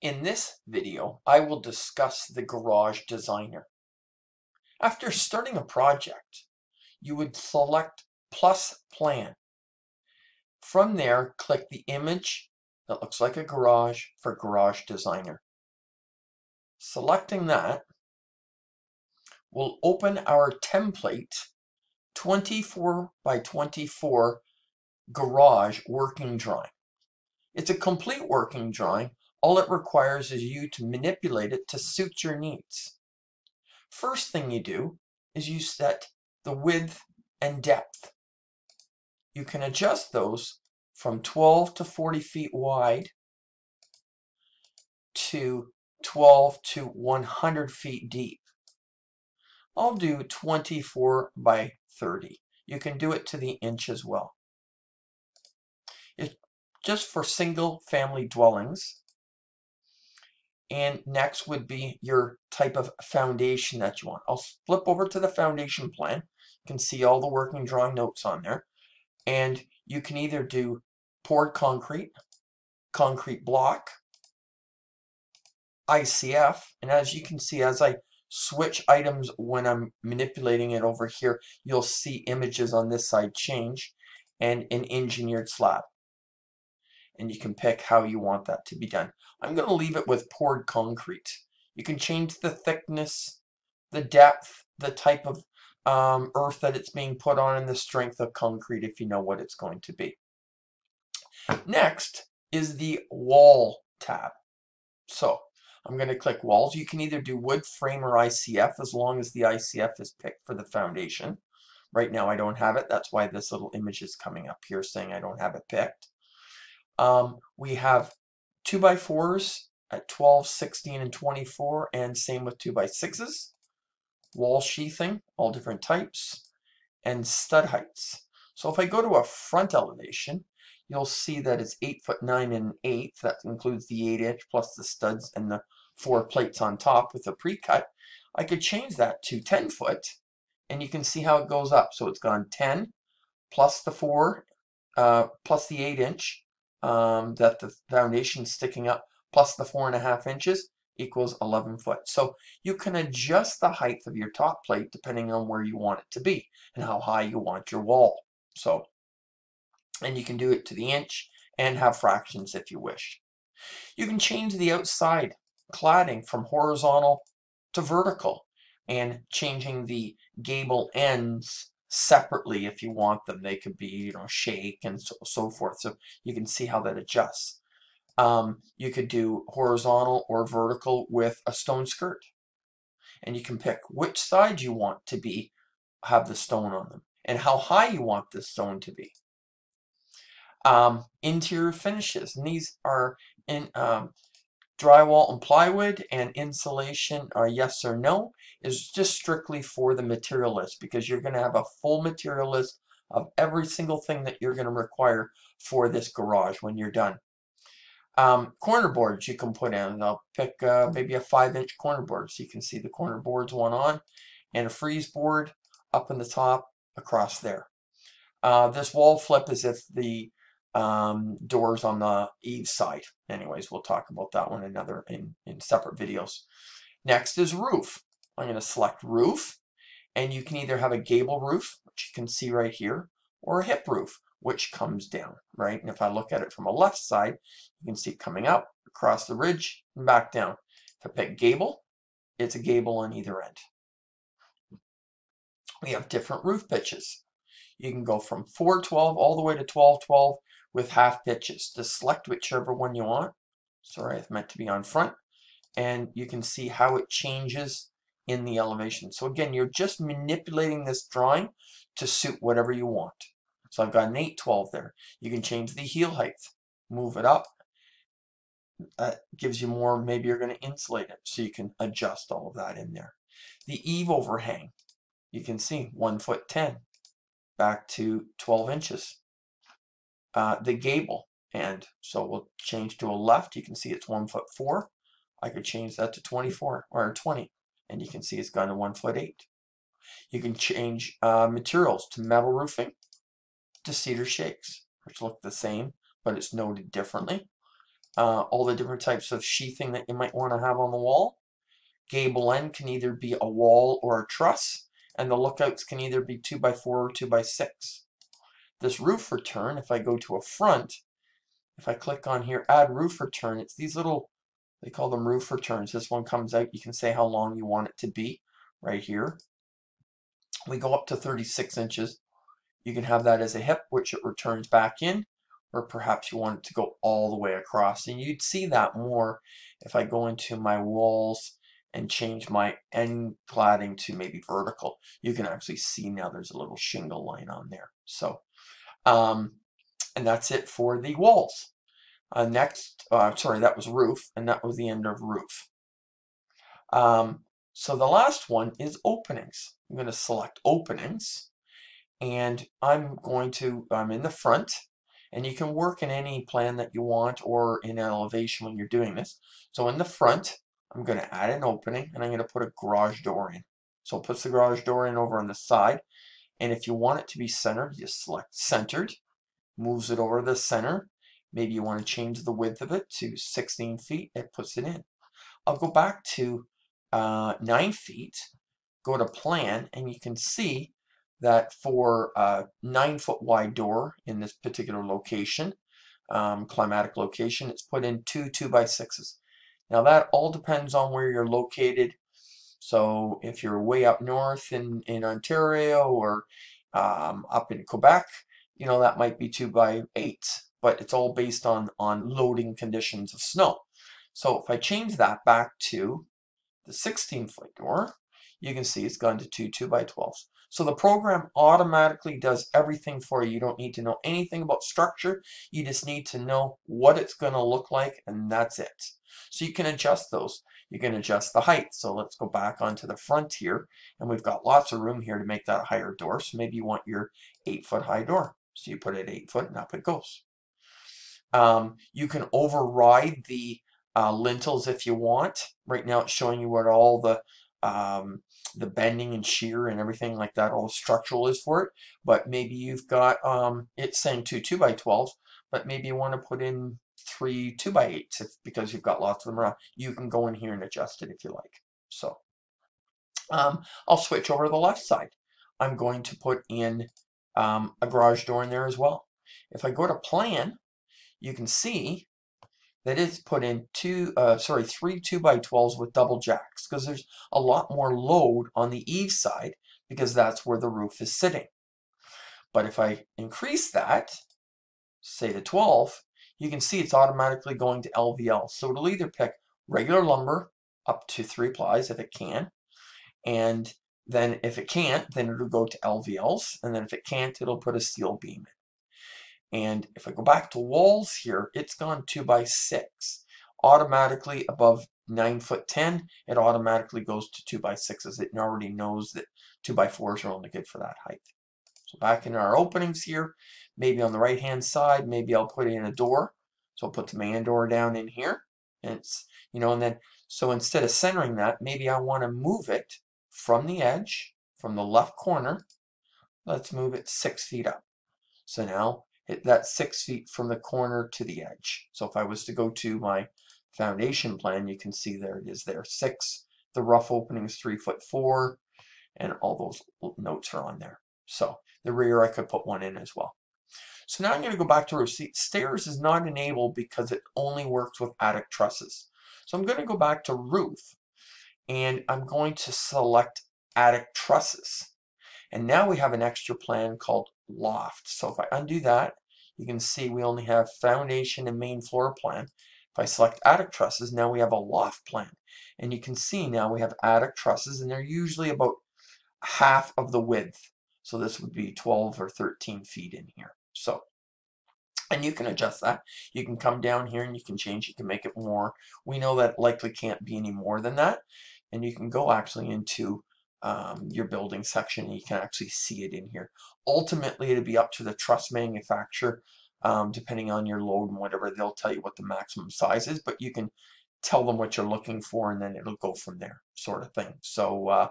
In this video, I will discuss the Garage Designer. After starting a project, you would select Plus Plan. From there, click the image that looks like a garage for Garage Designer. Selecting that will open our template 24 by 24 garage working drawing. It's a complete working drawing all it requires is you to manipulate it to suit your needs. First thing you do is you set the width and depth. You can adjust those from 12 to 40 feet wide to 12 to 100 feet deep. I'll do 24 by 30. You can do it to the inch as well. It's just for single family dwellings, and next would be your type of foundation that you want. I'll flip over to the foundation plan. You can see all the working drawing notes on there. And you can either do poured concrete, concrete block, ICF, and as you can see, as I switch items when I'm manipulating it over here, you'll see images on this side change, and an engineered slab and you can pick how you want that to be done. I'm going to leave it with poured concrete. You can change the thickness, the depth, the type of um, earth that it's being put on, and the strength of concrete if you know what it's going to be. Next is the wall tab. So I'm going to click walls. You can either do wood frame or ICF as long as the ICF is picked for the foundation. Right now I don't have it. That's why this little image is coming up here saying I don't have it picked. Um, we have 2 by 4s at 12, 16, and 24, and same with 2 by 6s Wall sheathing, all different types, and stud heights. So if I go to a front elevation, you'll see that it's 8 foot 9 and 8. That includes the 8 inch plus the studs and the four plates on top with a pre-cut. I could change that to 10 foot, and you can see how it goes up. So it's gone 10 plus the 4 uh, plus the 8 inch um, that the foundation sticking up plus the four and a half inches equals 11 foot. So you can adjust the height of your top plate depending on where you want it to be and how high you want your wall. So, and you can do it to the inch and have fractions if you wish. You can change the outside cladding from horizontal to vertical and changing the gable ends separately if you want them. They could be, you know, shake and so, so forth. So you can see how that adjusts. Um, you could do horizontal or vertical with a stone skirt. And you can pick which side you want to be, have the stone on them, and how high you want the stone to be. Um, interior finishes, and these are in um, drywall and plywood and insulation are yes or no is just strictly for the material list because you're going to have a full material list of every single thing that you're going to require for this garage when you're done. Um, corner boards you can put in. I'll pick uh, maybe a 5 inch corner board so you can see the corner boards one on and a frieze board up in the top across there. Uh, this wall flip is if the um, doors on the eave side. Anyways, we'll talk about that one another in, in separate videos. Next is roof. I'm going to select roof, and you can either have a gable roof, which you can see right here, or a hip roof, which comes down, right? And if I look at it from a left side, you can see it coming up, across the ridge, and back down. If I pick gable, it's a gable on either end. We have different roof pitches. You can go from 412 all the way to 1212 with half pitches. Just select whichever one you want. Sorry, it's meant to be on front. And you can see how it changes in the elevation. So again, you're just manipulating this drawing to suit whatever you want. So I've got an 812 there. You can change the heel height, move it up. That gives you more, maybe you're going to insulate it, so you can adjust all of that in there. The eave overhang, you can see 1 foot 10 back to 12 inches uh, the gable and so we'll change to a left you can see it's one foot four. I could change that to 24 or 20 and you can see it's gone to one foot eight. You can change uh, materials to metal roofing to cedar shakes which look the same but it's noted differently. Uh, all the different types of sheathing that you might want to have on the wall. Gable end can either be a wall or a truss, and the lookouts can either be 2 by 4 or 2 by 6 This roof return, if I go to a front, if I click on here, add roof return, it's these little, they call them roof returns. This one comes out, you can say how long you want it to be right here. We go up to 36 inches. You can have that as a hip, which it returns back in, or perhaps you want it to go all the way across. And you'd see that more if I go into my walls and change my end cladding to maybe vertical. You can actually see now there's a little shingle line on there. So, um, and that's it for the walls. Uh, next, uh, sorry, that was roof, and that was the end of roof. Um, so the last one is openings. I'm going to select openings, and I'm going to, I'm in the front, and you can work in any plan that you want or in elevation when you're doing this. So in the front, I'm going to add an opening, and I'm going to put a garage door in. So it puts the garage door in over on the side, and if you want it to be centered, you select centered, moves it over the center. Maybe you want to change the width of it to 16 feet. It puts it in. I'll go back to uh, 9 feet, go to plan, and you can see that for a 9 foot wide door in this particular location, um, climatic location, it's put in two 2 by 6s. Now that all depends on where you're located. So if you're way up north in, in Ontario or um, up in Quebec, you know, that might be 2 by 8, but it's all based on, on loading conditions of snow. So if I change that back to the 16 foot door, you can see it's gone to two 2 by 12s. So the program automatically does everything for you. You don't need to know anything about structure. You just need to know what it's going to look like, and that's it. So you can adjust those. You can adjust the height. So let's go back onto the front here, and we've got lots of room here to make that higher door. So maybe you want your 8 foot high door. So you put it 8 foot and up it goes. Um, you can override the uh, lintels if you want. Right now it's showing you what all the um, the bending and shear and everything like that, all the structural is for it. But maybe you've got, um, it's saying two two by twelve, but maybe you want to put in three 2 by 8s if, because you've got lots of them around. You can go in here and adjust it if you like. So um, I'll switch over to the left side. I'm going to put in um, a garage door in there as well. If I go to plan, you can see that it's put in two, uh, sorry, three 2 by 12s with double jacks because there's a lot more load on the eave side because that's where the roof is sitting. But if I increase that, say to 12, you can see it's automatically going to LVL. So it'll either pick regular lumber up to three plies if it can, and then if it can't, then it'll go to LVLs, and then if it can't, it'll put a steel beam in. And if I go back to walls here, it's gone 2 by 6. Automatically above 9 foot 10, it automatically goes to 2 by 6s. It already knows that 2 by 4s are only good for that height. So back in our openings here, maybe on the right hand side, maybe I'll put in a door. So I'll put the man door down in here. And it's, you know, and then, so instead of centering that, maybe I want to move it from the edge, from the left corner. Let's move it six feet up. So now it, that's six feet from the corner to the edge. So if I was to go to my foundation plan, you can see there it is there. Six, the rough opening is three foot four, and all those notes are on there. So the rear, I could put one in as well. So now I'm going to go back to roof. See, stairs is not enabled because it only works with attic trusses. So I'm going to go back to roof, and I'm going to select attic trusses. And now we have an extra plan called loft. So if I undo that, you can see we only have foundation and main floor plan. If I select attic trusses, now we have a loft plan. And you can see now we have attic trusses, and they're usually about half of the width. So this would be 12 or 13 feet in here. So, and you can adjust that. You can come down here and you can change, you can make it more. We know that likely can't be any more than that. And you can go actually into um, your building section you can actually see it in here. Ultimately, it'll be up to the truss manufacturer, um, depending on your load and whatever, they'll tell you what the maximum size is, but you can tell them what you're looking for and then it'll go from there, sort of thing. So, uh,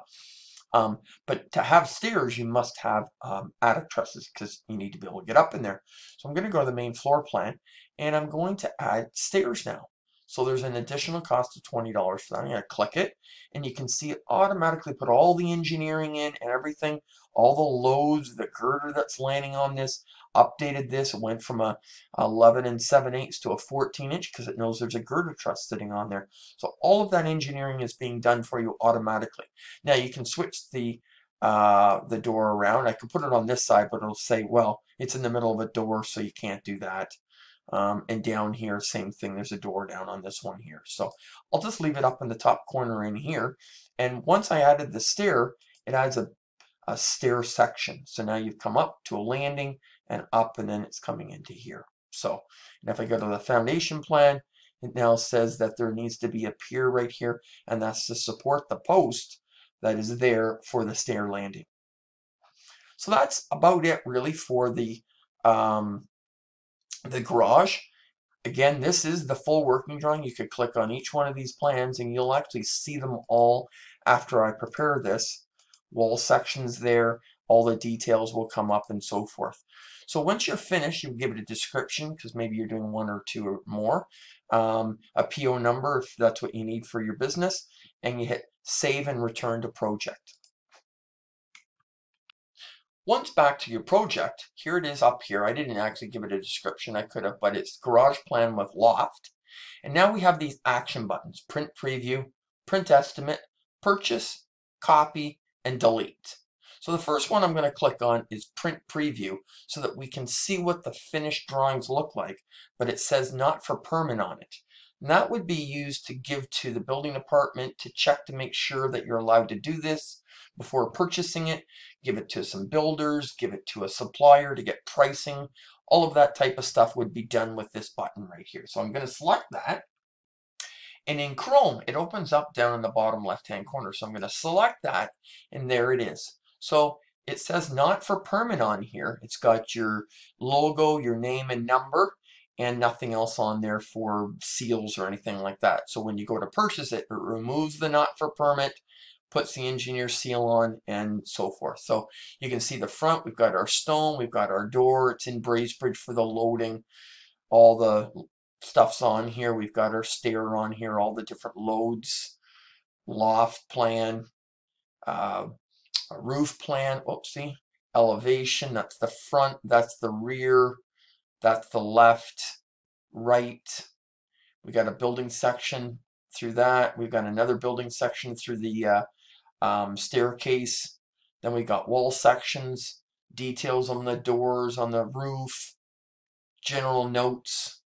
Um, but to have stairs, you must have um, attic trusses because you need to be able to get up in there. So I'm going to go to the main floor plan and I'm going to add stairs now. So there's an additional cost of $20 for that. I'm going to click it and you can see it automatically put all the engineering in and everything, all the loads, the girder that's landing on this, updated this. It went from a 11 and 7 eighths to a 14 inch because it knows there's a girder truss sitting on there. So all of that engineering is being done for you automatically. Now you can switch the uh, the door around. I could put it on this side, but it'll say, well, it's in the middle of a door, so you can't do that. Um, and down here, same thing. There's a door down on this one here. So I'll just leave it up in the top corner in here. And once I added the stair, it adds a, a stair section. So now you've come up to a landing and up, and then it's coming into here. So and if I go to the foundation plan, it now says that there needs to be a pier right here, and that's to support the post that is there for the stair landing. So that's about it really for the um, the garage. Again, this is the full working drawing. You could click on each one of these plans and you'll actually see them all after I prepare this. Wall sections there, all the details will come up and so forth. So once you're finished, you give it a description because maybe you're doing one or two or more, um, a PO number if that's what you need for your business, and you hit save and return to project. Once back to your project, here it is up here. I didn't actually give it a description. I could have, but it's garage plan with loft. And now we have these action buttons, print preview, print estimate, purchase, copy, and delete. So the first one I'm going to click on is print preview so that we can see what the finished drawings look like, but it says not for permit on it. And that would be used to give to the building department to check to make sure that you're allowed to do this before purchasing it, give it to some builders, give it to a supplier to get pricing. All of that type of stuff would be done with this button right here. So I'm going to select that. And in Chrome, it opens up down in the bottom left-hand corner. So I'm going to select that, and there it is. So it says not for permit on here. It's got your logo, your name and number, and nothing else on there for seals or anything like that. So when you go to purchase it, it removes the not for permit, puts the engineer seal on, and so forth. So you can see the front, we've got our stone, we've got our door, it's in Bracebridge for the loading, all the stuff's on here, we've got our stair on here, all the different loads, loft plan, uh, roof plan, oopsie, elevation, that's the front, that's the rear, that's the left, right. We got a building section through that. We've got another building section through the uh, um, staircase. Then we got wall sections, details on the doors, on the roof, general notes,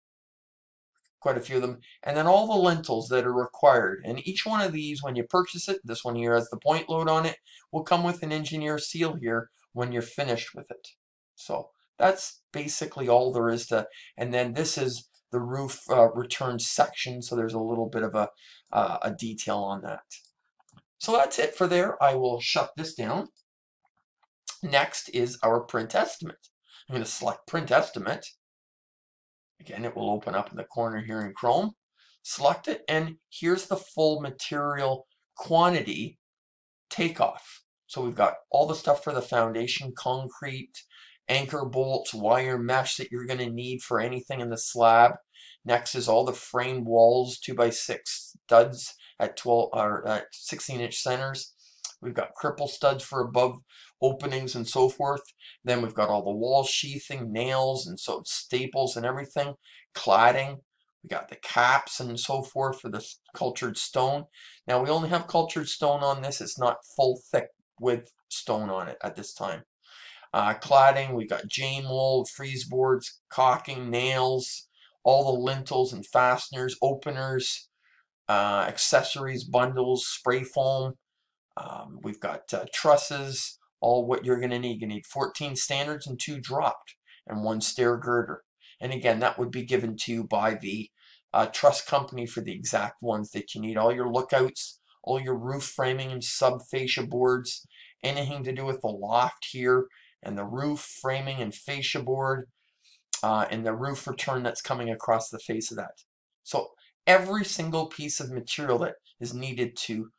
quite a few of them, and then all the lintels that are required. And each one of these, when you purchase it, this one here has the point load on it, will come with an engineer seal here when you're finished with it. So that's basically all there is to, and then this is the roof uh, return section, so there's a little bit of a, uh, a detail on that. So that's it for there. I will shut this down. Next is our print estimate. I'm going to select print estimate. Again, it will open up in the corner here in Chrome. Select it, and here's the full material quantity takeoff. So we've got all the stuff for the foundation, concrete, anchor bolts, wire mesh that you're going to need for anything in the slab. Next is all the frame walls, 2x6 studs at 12 or at 16 inch centers. We've got cripple studs for above openings and so forth. Then we've got all the wall sheathing, nails, and so staples and everything, cladding. We got the caps and so forth for the cultured stone. Now we only have cultured stone on this. It's not full thick with stone on it at this time. Uh, cladding, we got J mold, frieze boards, caulking, nails, all the lintels and fasteners, openers, uh, accessories, bundles, spray foam. Um, we've got uh, trusses, all what you're going to need. You need 14 standards and two dropped, and one stair girder. And again, that would be given to you by the uh, truss company for the exact ones that you need. All your lookouts, all your roof framing and sub fascia boards, anything to do with the loft here, and the roof framing and fascia board, uh, and the roof return that's coming across the face of that. So every single piece of material that is needed to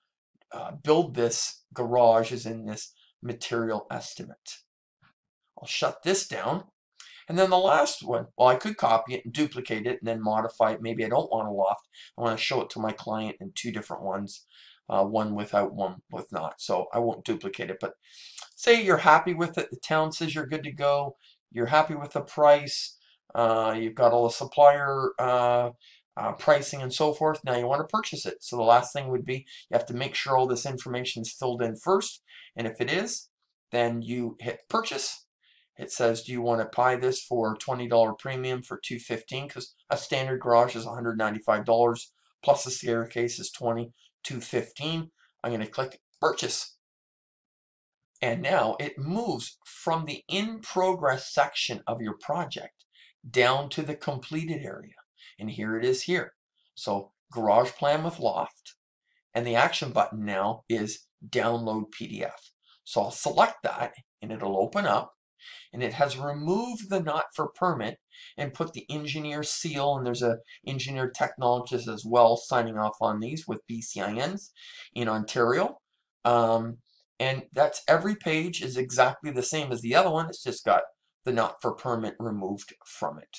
uh, build this garage is in this material estimate. I'll shut this down. And then the last one, well, I could copy it and duplicate it and then modify it. Maybe I don't want a loft. I want to show it to my client in two different ones, uh, one without, one with not. So I won't duplicate it. But say you're happy with it. The town says you're good to go. You're happy with the price. Uh, you've got all the supplier uh, uh, pricing and so forth. Now you want to purchase it. So the last thing would be you have to make sure all this information is filled in first. And if it is, then you hit purchase. It says, do you want to buy this for $20 premium for 215 because a standard garage is $195 plus the staircase is 20 215 I'm going to click purchase. And now it moves from the in progress section of your project down to the completed area. And here it is here. So garage plan with loft. And the action button now is download PDF. So I'll select that and it'll open up and it has removed the not for permit and put the engineer seal and there's a engineer technologist as well signing off on these with BCINs in Ontario. Um, and that's every page is exactly the same as the other one. It's just got the not for permit removed from it.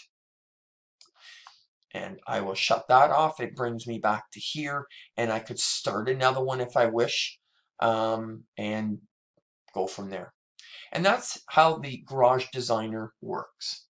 And I will shut that off. It brings me back to here and I could start another one if I wish um, and go from there. And that's how the Garage Designer works.